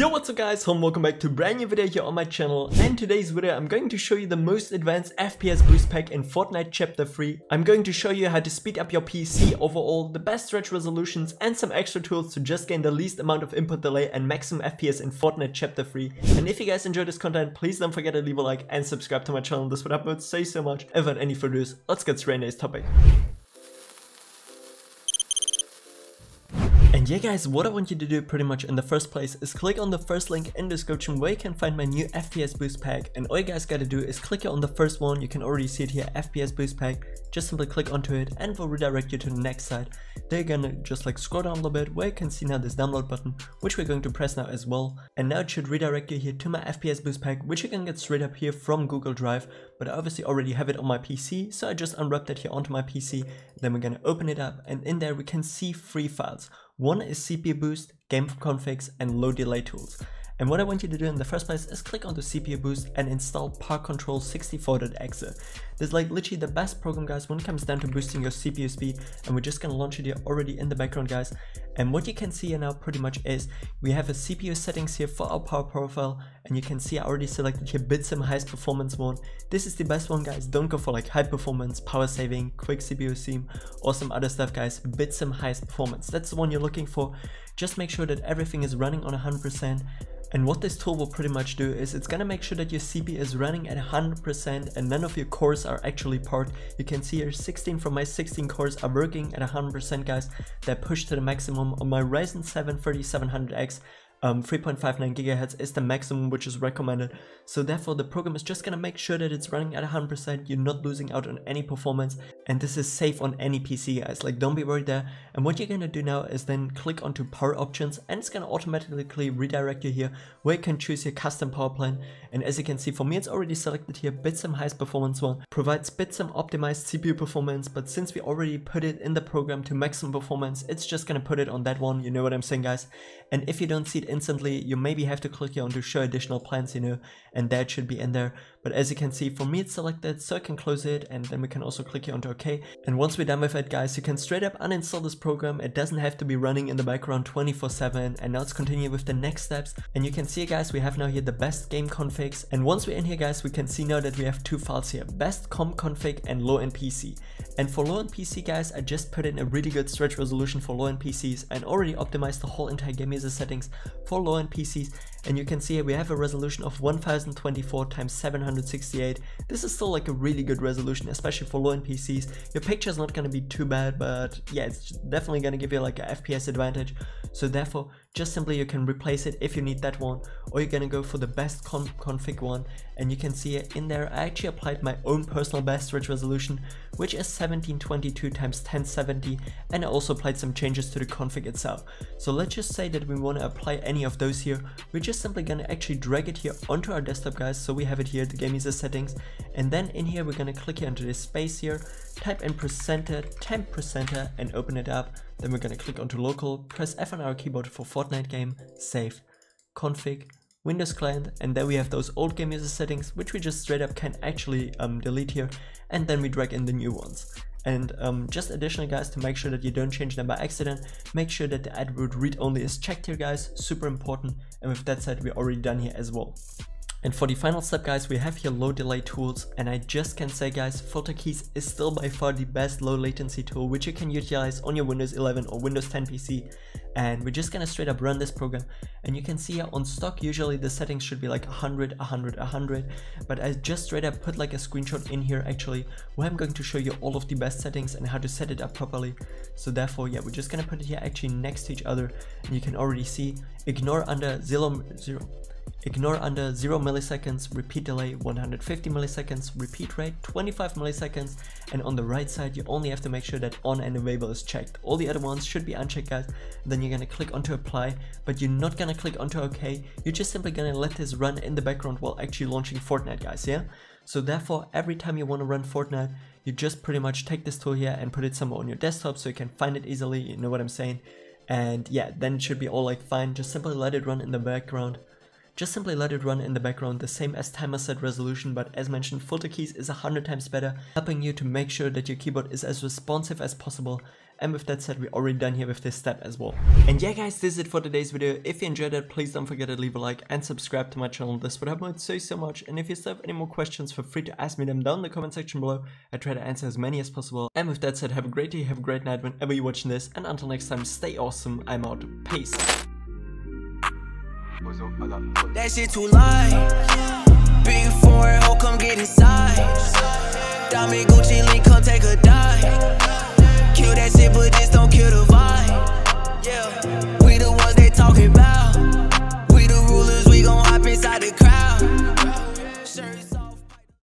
Yo what's up guys and welcome back to a brand new video here on my channel and today's video I'm going to show you the most advanced FPS boost pack in Fortnite chapter 3. I'm going to show you how to speed up your PC overall, the best stretch resolutions and some extra tools to just gain the least amount of input delay and maximum FPS in Fortnite chapter 3. And if you guys enjoyed this content please don't forget to leave a like and subscribe to my channel this would help me say so much. And without any further ado let's get straight into this topic. Yeah guys, what I want you to do pretty much in the first place is click on the first link in the description where you can find my new FPS boost pack and all you guys gotta do is click on the first one, you can already see it here, FPS boost pack, just simply click onto it and we'll redirect you to the next site. There you're gonna just like scroll down a little bit where you can see now this download button, which we're going to press now as well. And now it should redirect you here to my FPS boost pack, which you can get straight up here from Google Drive, but I obviously already have it on my PC, so I just unwrapped it here onto my PC, then we're gonna open it up and in there we can see three files. One is CPU boost, game configs, and low delay tools. And what I want you to do in the first place is click onto CPU Boost and install Park Control 64.exe. This is like literally the best program guys when it comes down to boosting your CPU speed and we're just gonna launch it here already in the background guys. And what you can see here now pretty much is we have a CPU settings here for our power profile and you can see I already selected here Bitsum highest performance one. This is the best one guys, don't go for like high performance, power saving, quick CPU seam or some other stuff guys, Bitsum highest performance. That's the one you're looking for. Just make sure that everything is running on 100% and what this tool will pretty much do is it's gonna make sure that your CPU is running at 100% and none of your cores are actually parked. You can see here 16 from my 16 cores are working at 100% guys. They're pushed to the maximum on my Ryzen 7 3700X um, 3.59 gigahertz is the maximum which is recommended. So therefore the program is just gonna make sure that it's running at 100%, you're not losing out on any performance and this is safe on any PC guys, like don't be worried there. And what you're gonna do now is then click onto power options and it's gonna automatically redirect you here where you can choose your custom power plan. And as you can see for me it's already selected here Bitsum highest performance one, provides Bitsum optimized CPU performance but since we already put it in the program to maximum performance it's just gonna put it on that one, you know what I'm saying guys. And if you don't see it instantly, you maybe have to click here on to show additional plans, you know, and that should be in there. But as you can see, for me it's selected, so I can close it, and then we can also click here onto OK. And once we're done with it, guys, you can straight up uninstall this program. It doesn't have to be running in the background 24-7. And now let's continue with the next steps. And you can see, guys, we have now here the best game configs. And once we're in here, guys, we can see now that we have two files here, best comp config and low-end PC. And for low-end PC, guys, I just put in a really good stretch resolution for low-end PCs and already optimized the whole entire game user settings for low-end PCs and you can see we have a resolution of 1024 times 768 this is still like a really good resolution especially for low-end PCs your picture is not going to be too bad but yeah it's definitely going to give you like a FPS advantage. So therefore just simply you can replace it if you need that one or you're gonna go for the best con config one and you can see it in there. I actually applied my own personal best stretch resolution which is 1722 times 1070 and I also applied some changes to the config itself. So let's just say that we want to apply any of those here. We're just simply gonna actually drag it here onto our desktop guys. So we have it here the game user settings. And then in here we're gonna click into this space here type in percenter temp percenter and open it up. Then we're gonna click onto local, press F on our keyboard for Fortnite game, save, config, Windows client, and then we have those old game user settings, which we just straight up can actually um, delete here, and then we drag in the new ones. And um, just additional guys, to make sure that you don't change them by accident, make sure that the attribute read only is checked here guys, super important, and with that said, we're already done here as well. And for the final step guys, we have here low delay tools and I just can say guys, FilterKeys is still by far the best low latency tool which you can utilize on your Windows 11 or Windows 10 PC. And we're just gonna straight up run this program and you can see on stock usually the settings should be like 100, 100, 100 but I just straight up put like a screenshot in here actually where I'm going to show you all of the best settings and how to set it up properly. So therefore yeah, we're just gonna put it here actually next to each other and you can already see ignore under 0, 0 Ignore under 0 milliseconds, repeat delay 150 milliseconds, repeat rate 25 milliseconds, and on the right side you only have to make sure that on and available is checked. All the other ones should be unchecked guys. Then you're gonna click onto apply, but you're not gonna click onto OK. You're just simply gonna let this run in the background while actually launching Fortnite guys, yeah? So therefore, every time you wanna run Fortnite, you just pretty much take this tool here and put it somewhere on your desktop so you can find it easily, you know what I'm saying? And yeah, then it should be all like fine, just simply let it run in the background just simply let it run in the background the same as timer set resolution but as mentioned filter keys is a hundred times better helping you to make sure that your keyboard is as responsive as possible And with that said, we're already done here with this step as well. And yeah guys, this is it for today's video. If you enjoyed it, please don't forget to leave a like and subscribe to my channel. This would help me so, so much. And if you still have any more questions, feel free to ask me them down in the comment section below. I try to answer as many as possible. And with that said, have a great day, have a great night whenever you're watching this. And until next time, stay awesome. I'm out. Peace. That shit too light. Big foreign hoe, come get inside. Diamond Gucci link, come take a dive.